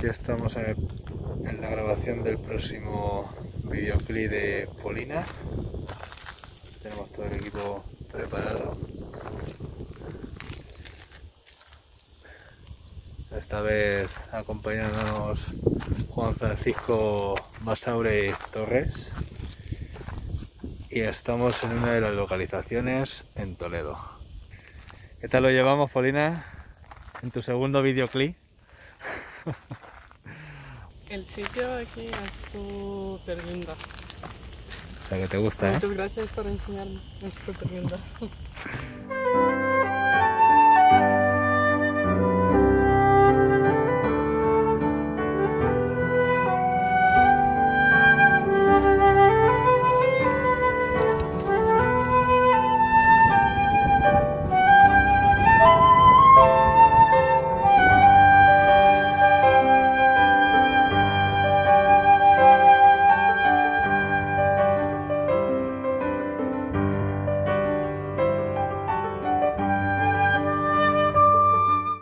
Aquí estamos en, en la grabación del próximo videoclip de Polina. Tenemos todo el equipo preparado. Esta vez acompañándonos Juan Francisco Basaure Torres. Y estamos en una de las localizaciones en Toledo. ¿Qué tal lo llevamos, Polina? En tu segundo videoclip. El sitio aquí es súper lindo. O sea que te gusta, ¿eh? Muchas gracias por enseñarme. Es súper lindo.